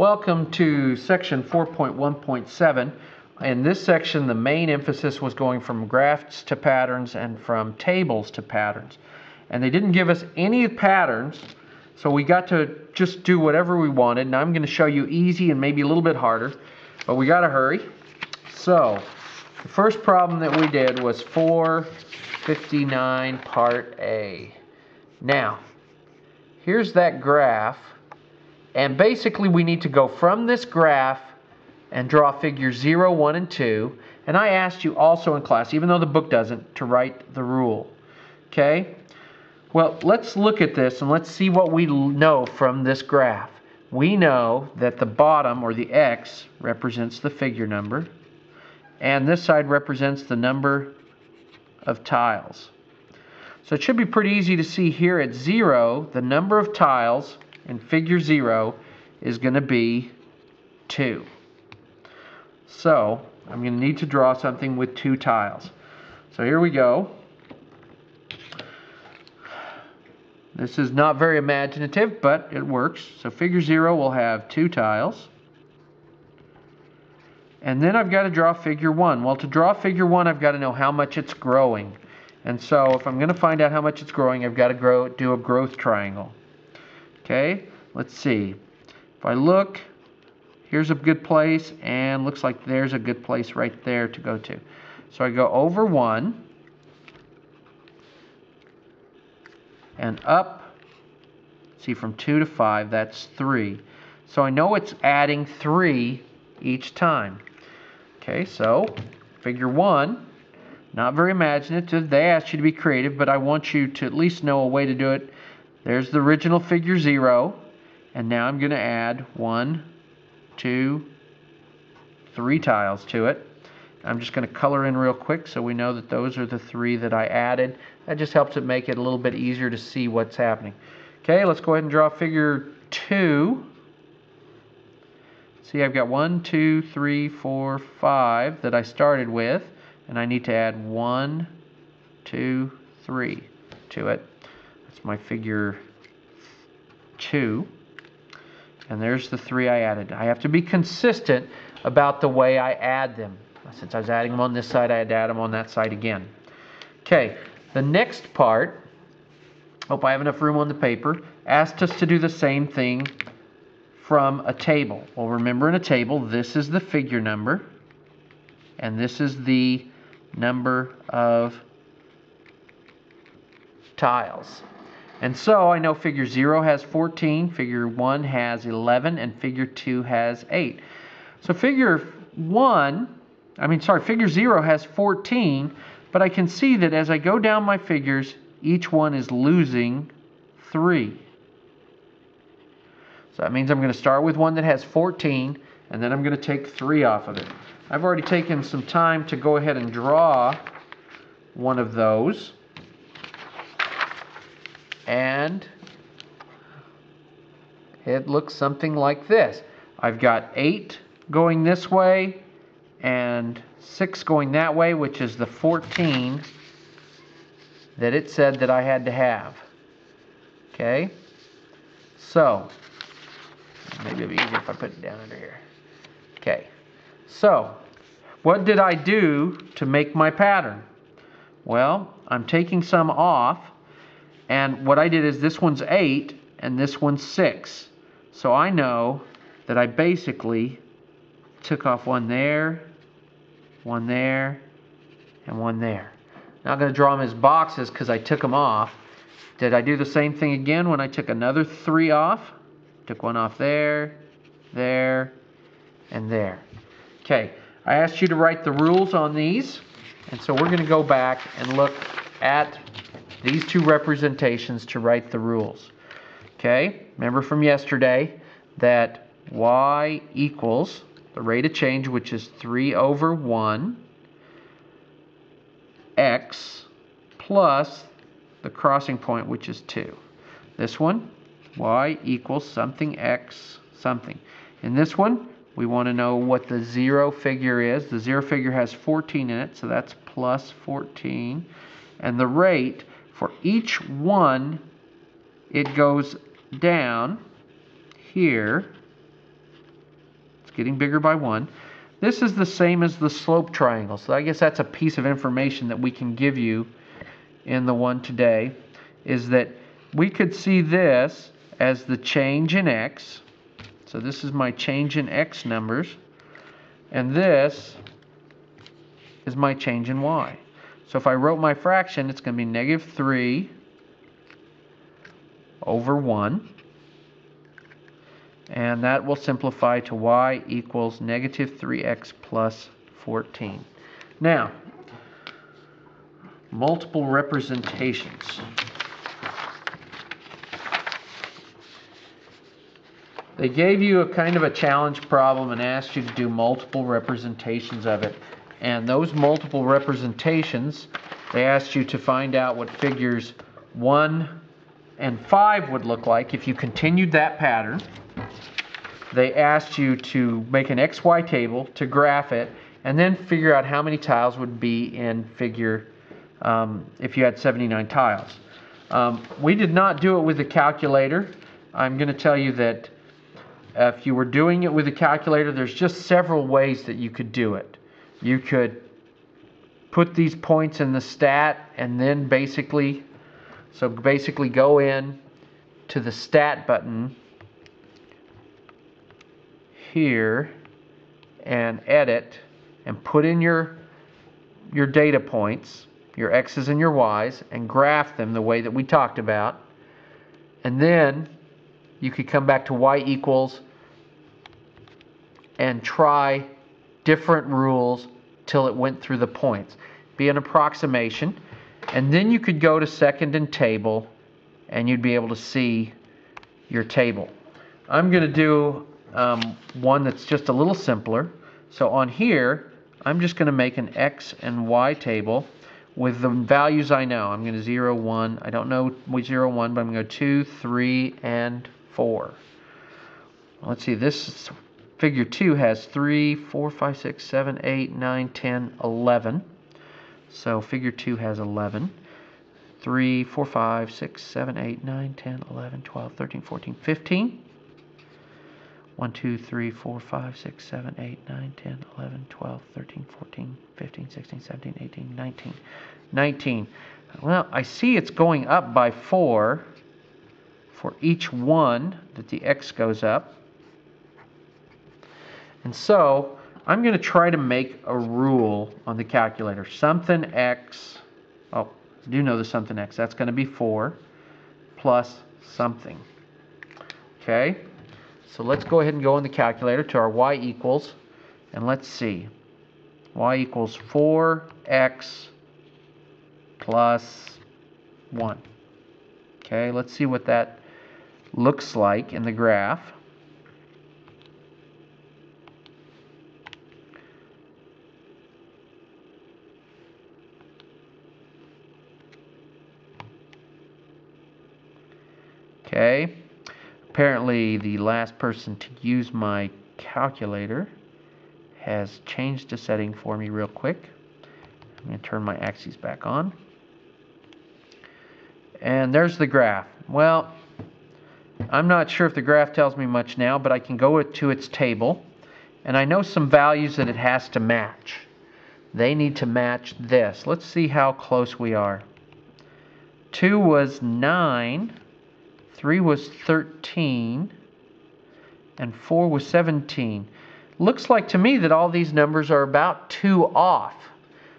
Welcome to section 4.1.7. In this section, the main emphasis was going from graphs to patterns and from tables to patterns. And they didn't give us any patterns, so we got to just do whatever we wanted. Now I'm going to show you easy and maybe a little bit harder, but we got to hurry. So, the first problem that we did was 459 part A. Now, here's that graph and basically we need to go from this graph and draw figures 0, 1, and 2. And I asked you also in class, even though the book doesn't, to write the rule. Okay? Well, let's look at this and let's see what we know from this graph. We know that the bottom, or the x, represents the figure number. And this side represents the number of tiles. So it should be pretty easy to see here at 0, the number of tiles in figure 0 is going to be 2. So I'm going to need to draw something with two tiles. So here we go. This is not very imaginative, but it works. So figure 0 will have two tiles. And then I've got to draw figure 1. Well, to draw figure 1, I've got to know how much it's growing. And so if I'm going to find out how much it's growing, I've got to grow, do a growth triangle. Okay, let's see. If I look, here's a good place, and looks like there's a good place right there to go to. So I go over 1, and up, see from 2 to 5, that's 3. So I know it's adding 3 each time. Okay, so figure 1, not very imaginative. They asked you to be creative, but I want you to at least know a way to do it there's the original figure 0. And now I'm going to add one, two, three tiles to it. I'm just going to color in real quick so we know that those are the three that I added. That just helps it make it a little bit easier to see what's happening. Okay, let's go ahead and draw figure 2. See, I've got one, two, three, four, five that I started with, and I need to add one, two, three to it. That's my figure 2. And there's the three I added. I have to be consistent about the way I add them. Since I was adding them on this side, I had to add them on that side again. Okay, the next part, hope I have enough room on the paper, asked us to do the same thing from a table. Well, remember in a table, this is the figure number, and this is the number of tiles. And so I know figure 0 has 14, figure 1 has 11, and figure 2 has 8. So figure 1, I mean, sorry, figure 0 has 14, but I can see that as I go down my figures, each one is losing 3. So that means I'm going to start with one that has 14, and then I'm going to take 3 off of it. I've already taken some time to go ahead and draw one of those and it looks something like this. I've got 8 going this way and 6 going that way, which is the 14 that it said that I had to have. Okay? So, maybe it'll be easier if I put it down under here. Okay. So, what did I do to make my pattern? Well, I'm taking some off and what I did is this one's 8 and this one's 6. So I know that I basically took off one there, one there, and one there. Now I'm going to draw them as boxes because I took them off. Did I do the same thing again when I took another three off? Took one off there, there, and there. Okay, I asked you to write the rules on these. And so we're going to go back and look at these two representations to write the rules. Okay, remember from yesterday that y equals the rate of change, which is 3 over 1, x plus the crossing point, which is 2. This one, y equals something x something. In this one, we want to know what the zero figure is. The zero figure has 14 in it, so that's plus 14. And the rate for each one, it goes down here It's getting bigger by 1. This is the same as the slope triangle, so I guess that's a piece of information that we can give you in the one today, is that we could see this as the change in x. So this is my change in x numbers. And this is my change in y. So if I wrote my fraction, it's going to be negative 3 over 1. And that will simplify to y equals negative 3x plus 14. Now, multiple representations. They gave you a kind of a challenge problem and asked you to do multiple representations of it. And those multiple representations, they asked you to find out what figures 1 and 5 would look like if you continued that pattern. They asked you to make an XY table to graph it and then figure out how many tiles would be in figure um, if you had 79 tiles. Um, we did not do it with a calculator. I'm going to tell you that if you were doing it with a calculator, there's just several ways that you could do it. You could put these points in the stat and then basically, so basically go in to the stat button here and edit and put in your your data points, your x's and your y's, and graph them the way that we talked about. And then you could come back to y equals and try different rules till it went through the points. Be an approximation. And then you could go to second and table and you'd be able to see your table. I'm going to do um, one that's just a little simpler. So on here, I'm just going to make an X and Y table with the values I know. I'm going to 0, 1. I don't know 0, 1, but I'm going to go 2, 3, and 4. Let's see, this figure 2 has 3, 4, 5, 6, 7, 8, 9, 10, 11. So figure 2 has 11. 3, 4, 5, 6, 7, 8, 9, 10, 11, 12, 13, 14, 15. 1, 2, 3, 4, 5, 6, 7, 8, 9, 10, 11, 12, 13, 14, 15, 16, 17, 18, 19. 19. Well, I see it's going up by 4 for each one that the x goes up. And so I'm going to try to make a rule on the calculator. Something x, oh, I do know the something x. That's going to be 4 plus something. Okay, so let's go ahead and go in the calculator to our y equals, and let's see. y equals 4x plus 1. Okay, let's see what that looks like in the graph. Okay, apparently the last person to use my calculator has changed a setting for me real quick. I'm going to turn my axes back on. And there's the graph. Well, I'm not sure if the graph tells me much now, but I can go to its table, and I know some values that it has to match. They need to match this. Let's see how close we are. 2 was 9, 3 was 13, and 4 was 17. Looks like to me that all these numbers are about 2 off.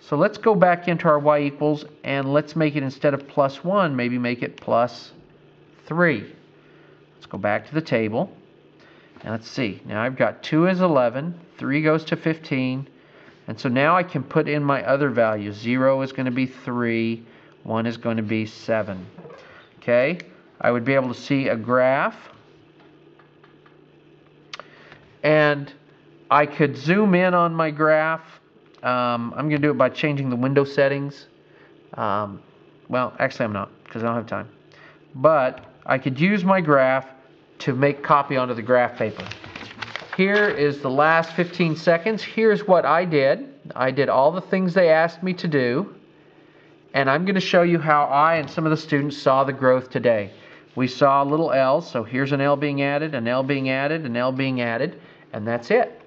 So let's go back into our y equals, and let's make it instead of plus 1, maybe make it plus 3. Let's go back to the table. And let's see. Now I've got 2 is 11, 3 goes to 15. And so now I can put in my other values. 0 is going to be 3, 1 is going to be 7. Okay, I would be able to see a graph. And I could zoom in on my graph. Um, I'm going to do it by changing the window settings. Um, well, actually I'm not because I don't have time. But I could use my graph to make copy onto the graph paper. Here is the last 15 seconds. Here's what I did. I did all the things they asked me to do. And I'm going to show you how I and some of the students saw the growth today. We saw a little L, so here's an L being added, an L being added, an L being added, and that's it.